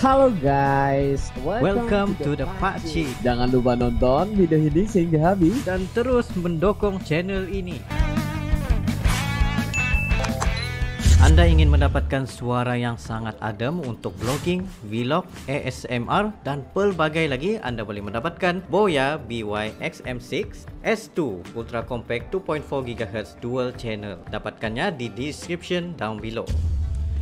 Halo guys, Welcome to the Pakcik. Jangan lupa nonton video ini sehingga habis. dan terus mendukung channel ini. Anda ingin mendapatkan suara yang sangat adem untuk vlogging, vlog, ASMR dan pelbagai lagi Anda boleh mendapatkan Boya BY-XM6 S2 Ultra Compact 2.4 GHz Dual Channel. Dapatkannya di description down below.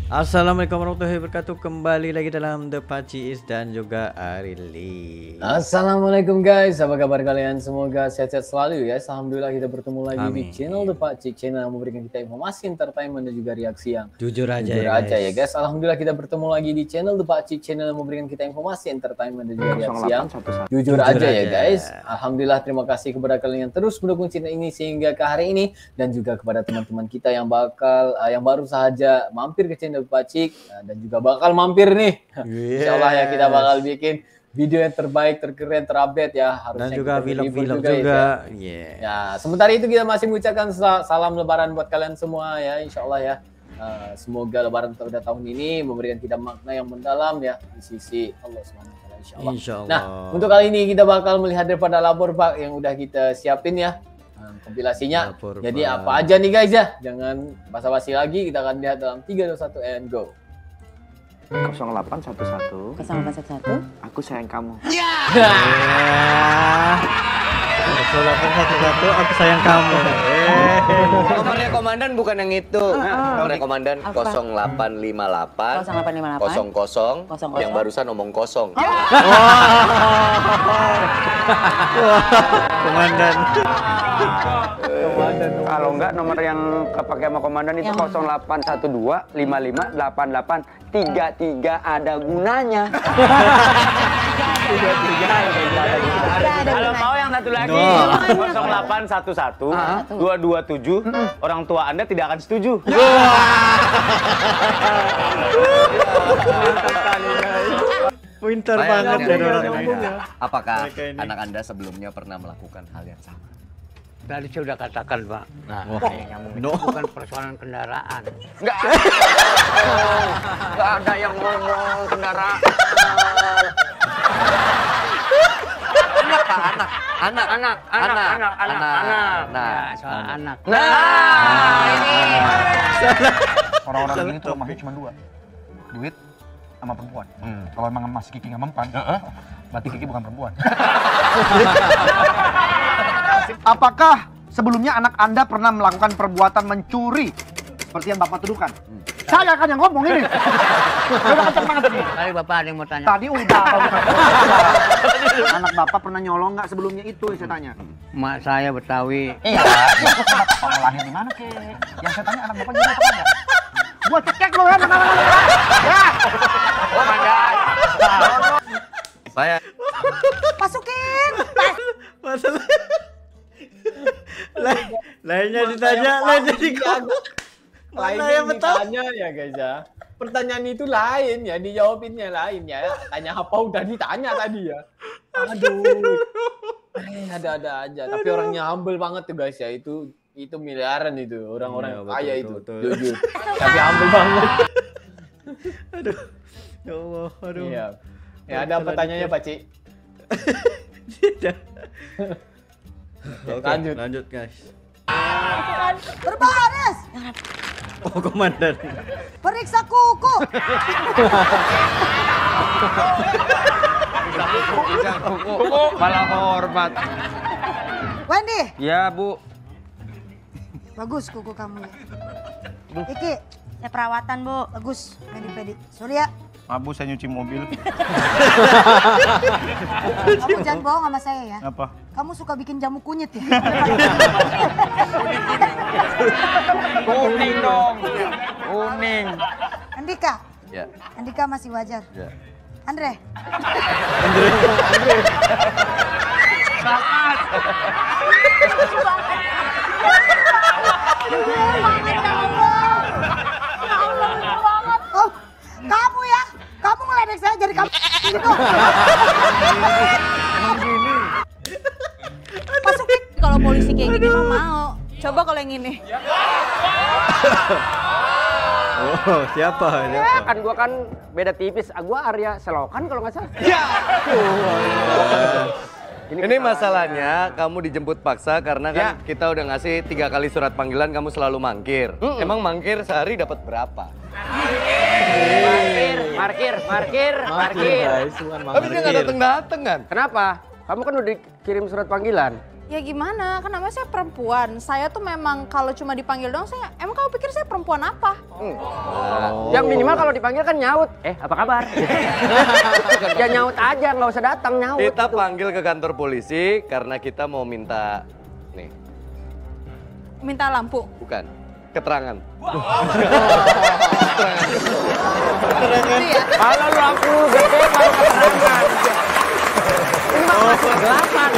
Assalamualaikum warahmatullahi wabarakatuh. Kembali lagi dalam The Pacis dan juga Arili. Assalamualaikum guys, apa kabar kalian? Semoga sehat-sehat selalu ya. Alhamdulillah kita bertemu lagi Amin. di channel The Pakcik, channel yang memberikan kita informasi, entertainment dan juga reaksi yang Jujur aja jujur ya aja guys. ya guys. Alhamdulillah kita bertemu lagi di channel The Pakcik, channel yang memberikan kita informasi, entertainment dan juga reaksi yang jujur, Jujur aja, ya aja. guys. Alhamdulillah terima kasih kepada kalian yang terus mendukung channel ini sehingga ke hari ini dan juga kepada teman-teman kita yang bakal uh, yang baru saja mampir ke channel Pacik uh, dan juga bakal mampir nih. Insya Allah ya kita bakal bikin video yang terbaik, terkeren, terupdate ya. Harusnya dan juga hibur vlog-vlog ya, juga. ya. Yeah. Ya, sementara itu kita masih mengucapkan salam lebaran buat kalian semua ya, insya Allah ya. Uh, semoga lebaran pada tahun ini memberikan kita makna yang mendalam ya di sisi Allah Subhanahu wa taala insya Allah. Insya Allah. Nah, untuk kali ini kita bakal melihat daripada labor Pak yang udah kita siapin ya. Nah, kompilasinya. Lapor, Jadi Pak. apa aja nih guys ya? Jangan basa-basi lagi, kita akan lihat dalam 3 2 1 and go. 0811 0811 aku sayang kamu Ya. Selamat satu satu. Aku sayang kamu. Eh. Nomornya komandan bukan yang itu. Nomornya komandan Apa? 0858 0858 00 yang barusan ngomong kosong. Komandan. Kalau enggak nomor yang kepake sama komandan itu Yang 0812 55 88 33 ada gunanya Kalau Mau yang satu lagi No. 0811 227 orang tua Anda tidak akan setuju. Pintar Bayangkan banget ya orang ini. Apakah Mereka ini. anak Anda sebelumnya pernah melakukan hal yang sama? Tadi saya udah katakan, Pak. Nah, Wah. kayak nyambung itu No. bukan persoalan kendaraan. enggak enggak ada yang ngomong kendaraan Anak, Pak, anak. Anak, anak anak anak anak anak Nah, soal anak. nah ini Orang-orang begini tuh rumahnya cuma dua. Duit sama perempuan. Kalau emang masih Kiki nggak mempan, berarti Kiki bukan perempuan. Apakah sebelumnya anak Anda pernah melakukan perbuatan mencuri? Seperti yang Bapak tuduhkan. Saya kan yang ngomong ini. Udah kenceng banget ini. Kali Bapak ada yang mau tanya. Tadi udah. anak Bapak pernah nyolong nggak sebelumnya itu yang saya tanya? Mak saya Betawi. Iya. Lahir di mana, Kek? Yang saya tanya anak Bapak apa enggak? Gua cekek lo ya, mana Ya. saya Masukin. Masalah. Lain- Lainnya ditanya, lainnya diganggu. Lain yang ditanya ya guys ya. Pertanyaan itu lain ya, dijawabinnya lain ya. Tanya apa udah ditanya tadi ya. Aduh. Eh, ada-ada aja. Tapi orangnya humble banget tuh guys ya. Itu itu miliaran itu orang-orang betul, kaya betul, itu betul. jujur. Tapi humble banget. Ya Allah, aduh. Iya. Ya ada pertanyaannya. Pak Ci. Tidak. Oke, Lanjut. lanjut guys. Berbaris. Oh, komandan. Periksa kuku. malah hormat Wendy. ya bu Bagus kuku kamu ya. Iki. Saya perawatan, Bu. Bagus. Pedi-pedi. Surya. Maaf Bu, saya nyuci mobil. Kamu jangan bohong sama saya ya. Apa? Kamu suka bikin jamu kunyit ya? kuning dong kuning Andika. ya, Andika masih wajar. ya. Andre. Oh, kamu ya? Ngeledek saya jadi kamu gitu. Masukin. Kalau polisi kayak gini mah mau. Coba kalau yang ini. Oh, siapa? Ya, Siapa? kan gua kan beda tipis. Ah, Gua Arya Selokan kalau nggak salah. Ini masalahnya kamu dijemput paksa karena kan Ya. kita udah ngasih tiga kali surat panggilan kamu selalu mangkir. Emang mangkir sehari dapat berapa? Markir, markir, markir. Tapi dia nggak datang datang kan? Kenapa? Kamu kan udah dikirim surat panggilan. Ya gimana? Kan namanya saya perempuan. Saya tuh memang kalau cuma dipanggil doang saya emang kamu pikir saya perempuan apa? Yang minimal kalau dipanggil kan nyaut. Eh, apa kabar? ya nyaut aja, nggak usah datang nyaut. Kita panggil ke kantor polisi karena kita mau minta nih, Minta lampu. bukan keterangan. Ya. Kalau lu aku gede baru keterangan. Ini mah masuk delapan.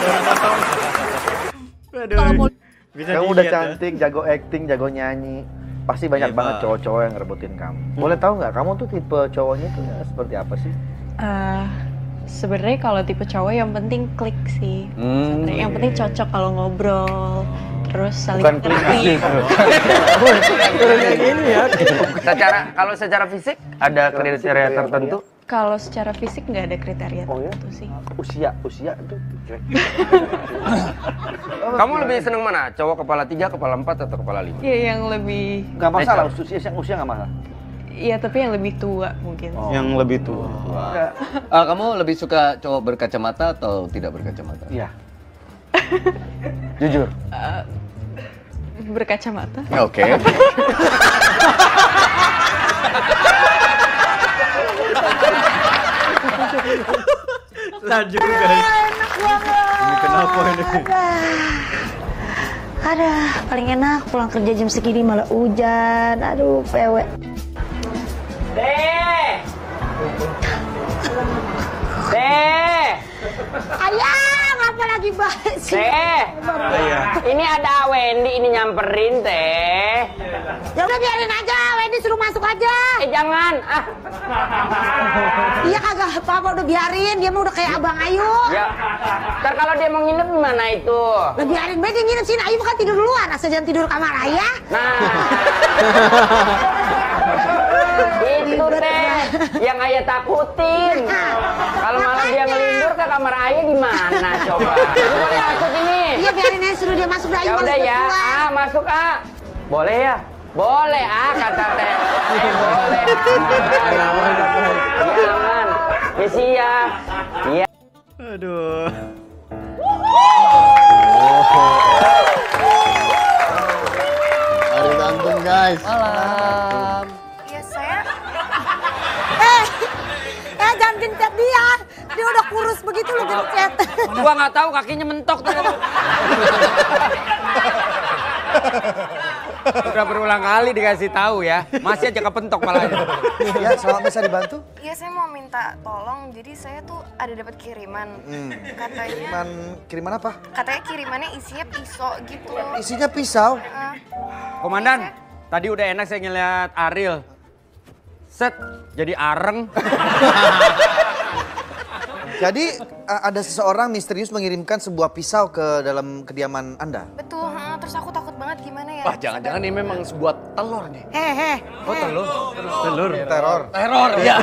Kalau mau Bisa Kamu udah ya. cantik, jago acting, jago nyanyi. Pasti banyak Hebat. banget cowok-cowok yang ngerebutin kamu. Boleh tahu nggak, kamu tuh tipe cowoknya tuh seperti apa sih? Eh, sebenarnya kalau tipe cowok yang penting klik sih. Hmm. Sebenarnya Yang penting cocok kalau ngobrol, terus saling Bukan klik ngerti. Secara kalau secara fisik ada kriteria tertentu. Kalau secara fisik nggak ada kriteria Oh ya? tertentu sih. Usia, usia tuh. Kamu lebih seneng mana? Cowok kepala tiga, kepala empat, atau kepala lima? Ya yang lebih, Gak masalah, usia, usia nggak masalah. ya tapi yang lebih tua mungkin. Yang lebih tua. Ah, kamu lebih suka cowok berkacamata atau tidak berkacamata? Iya. Jujur. Berkacamata. Oke. Lanjut guys. Ini kenapa ini? Ada paling enak pulang kerja jam segini malah hujan. Aduh, pewe. Deh! Deh! Ayah, ngapa lagi bahas? Teh! Ini ada Wendy ini nyamperin, Teh. Ya udah biarin aja, Wendy suruh masuk aja. Eh jangan. Ah, Iya kagak apa-apa udah biarin, dia mah udah kayak Abang Ayu. ya. Ntar kalau dia mau nginep gimana itu? Udah biarin baik dia nginep sini, Ayu kan tidur duluan, asal jangan tidur kamar ayah. Nah. itu teh yang ayah takutin. Kalau malah dia ngelindur ke kamar ayah gimana coba? Lu boleh masuk ini. Iya biarin aja suruh dia masuk dah, Ya udah ya, ah masuk ah. Boleh ya? Boleh ah kata teh. Eh, boleh. Jangan. Misi ya. Iya. Aduh. Hari ganteng guys. ya dia. Dia udah kurus begitu lu gencet. Gua nggak tahu kakinya mentok tadi. Udah berulang kali dikasih tahu ya, masih aja kepentok palanya. Ya, selamat bisa dibantu. Iya saya mau minta tolong. Jadi saya tuh ada dapat kiriman. Katanya Kiriman, kiriman apa? katanya kirimannya isinya pisau gitu. Isinya pisau. Eh, Komandan, tadi udah enak saya ngeliat Ariel. Set, jadi areng. Jadi ada seseorang misterius mengirimkan sebuah pisau ke dalam kediaman Anda. betul. heeh. terus aku takut banget gimana ya. Wah, jangan-jangan ini memang sebuah telur nih. Eh, eh. Oh, telur. Telur. Teror. Teror, ya.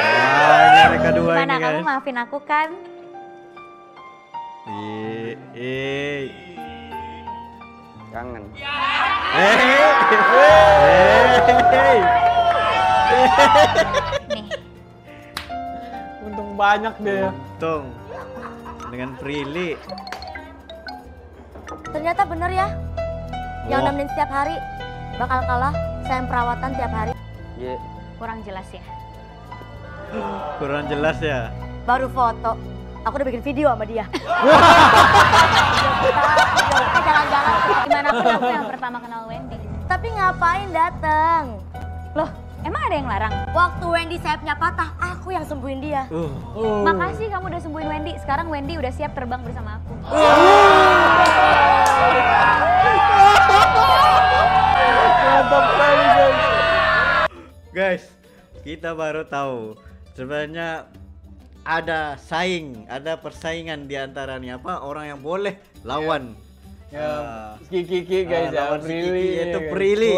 Wah, ini hari kedua ini Gimana kamu maafin aku kan? Ih, ih. Jangan. Nih. Untung banyak deh. Tung. Dengan Prilly. Ternyata bener ya. Yang Wah. nemenin setiap hari bakal kalah sayang perawatan tiap hari. Iya. Kurang jelas ya. Kurang jelas ya. Baru foto. Aku udah bikin video sama dia. Jangan-jangan gimana pun aku yang pertama kenal Wendy. Tapi ngapain datang? Loh, emang ada yang larang? Waktu Wendy sayapnya patah, aku yang sembuhin dia. Makasih kamu udah sembuhin Wendy. Sekarang Wendy udah siap terbang bersama aku. Guys, kita baru tahu sebenarnya ada saing, ada persaingan di antaranya apa orang yang boleh lawan. Ya, Ah. Kiki Kiki guys Ah, ya, lawan si Prilly. Guys. Prilly.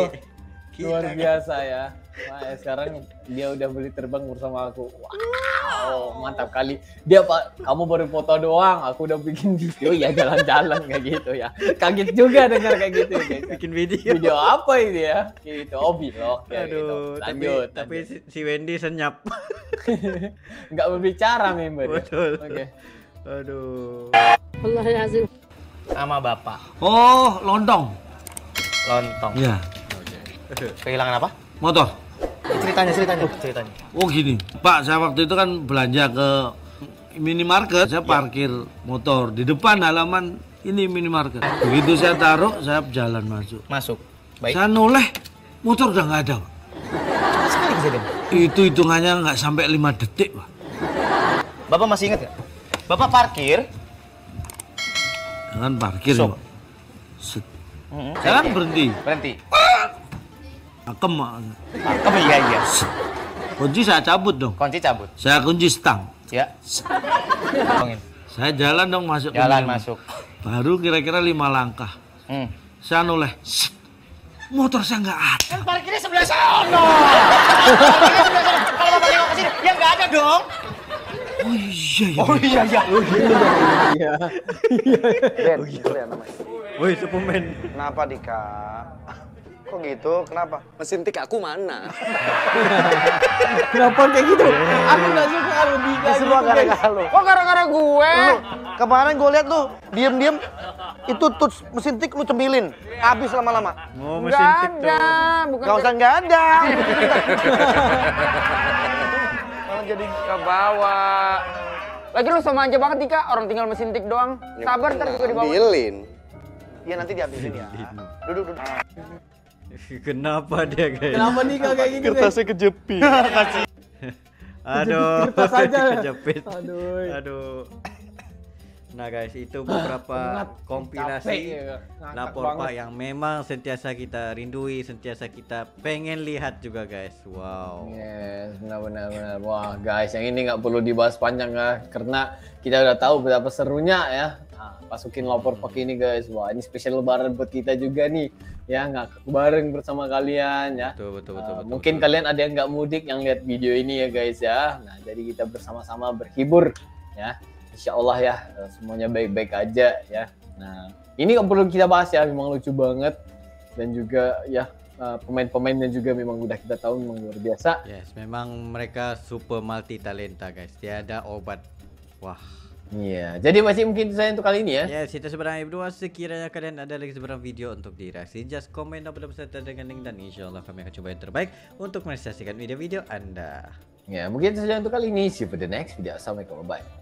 Luar biasa ya. Wah, ya, sekarang dia udah beli terbang bersama aku. Wow, mantap kali. Dia Pak, kamu baru foto doang, aku udah bikin video ya jalan-jalan kayak gitu ya. Kaget juga dengar kayak gitu guys. Bikin video. Video apa ini ya? Gitu. Oh, vlog ya gitu. Aduh, tapi Lanjut. tapi si, si Wendy senyap. nggak berbicara member. ya? Betul. Oke. Aduh. Sama bapak. Oh, lontong. Lontong. Ya, Kehilangan apa? Motor. Ceritanya, ceritanya, ceritanya. Oh gini, Pak, saya waktu itu kan belanja ke minimarket, saya parkir motor di depan halaman ini minimarket. Begitu saya taruh, saya jalan masuk. Masuk. Baik. Saya noleh, motor udah nggak ada, Pak. Sekali kejadian. Itu hitungannya nggak sampai lima detik, Pak. Bapak masih ingat nggak? Bapak parkir. Jangan parkir, Sok. Pak. Set. Saya kan berhenti. Berhenti. Akem, Pak. Kamu iya iya. Kunci saya cabut dong. Kunci cabut. Saya kunci stang. Ya. Tolongin. Saya jalan dong masuk. Jalan masuk. Baru kira-kira lima langkah. Hmm. Saya noleh. Motor saya nggak ada. Parkirnya sebelah sana. Parkirnya sebelah sana. Kalau bapak nengok ke sini, ya nggak ada dong. Oh iya ya. Oh iya iya. Iya. Ben, lihat namanya. Woi, Superman. Kenapa Dika? Kok gitu? Kenapa? Mesin tik aku mana? Kenapa kayak gitu? Aku nggak suka kalau Dika Ini semua gitu, guys. gara-gara lu. Kok gara-gara gue? Lu, kemarin gue lihat lu diem-diem itu touch mesin tik lu cemilin. Habis lama-lama. Oh, mesin tik tuh. ada. Bukan Gak usah nggak ada. Malah jadi ke bawah. Lagi lu sama aja banget Dika, orang tinggal mesin tik doang. Sabar ntar juga di bawah. Ambilin. Iya nanti dihabisin ya. Duduk duduk. Kenapa dia guys? Kenapa Dika kayak gini? Kertasnya kejepit. Aduh. kertas aja. Kejepit. Aduh. Aduh. Nah guys, itu beberapa kompilasi ya, lapor. Pak yang memang sentiasa kita rindui, sentiasa kita pengen lihat juga guys. Wow. Yes, benar-benar benar. Wah, guys, yang ini nggak perlu dibahas panjang ya, karena kita udah tahu betapa serunya ya. Masukin lapor pakai ini guys. Wah, ini spesial lebaran buat kita juga nih. Ya, nggak bareng bersama kalian ya. Betul betul betul. Uh, betul, mungkin betul. kalian ada yang nggak mudik yang lihat video ini ya guys ya. Nah, jadi kita bersama-sama berhibur ya. Insya Allah ya uh, semuanya baik-baik aja ya. Nah, ini perlu kita bahas ya, memang lucu banget dan juga ya uh, pemain-pemainnya juga memang udah kita tahu memang luar biasa. Yes, memang mereka super multi talenta guys. Tiada obat. Wah. Iya, jadi masih mungkin itu saya untuk kali ini ya. Yes, itu sebenarnya berdua sekiranya kalian ada lagi sebenarnya video untuk direaksi just komen dan beserta dengan link dan insya Allah kami akan coba yang terbaik untuk merealisasikan video-video anda. Ya, mungkin itu saja untuk kali ini. See you for the next video. Assalamualaikum. Bye.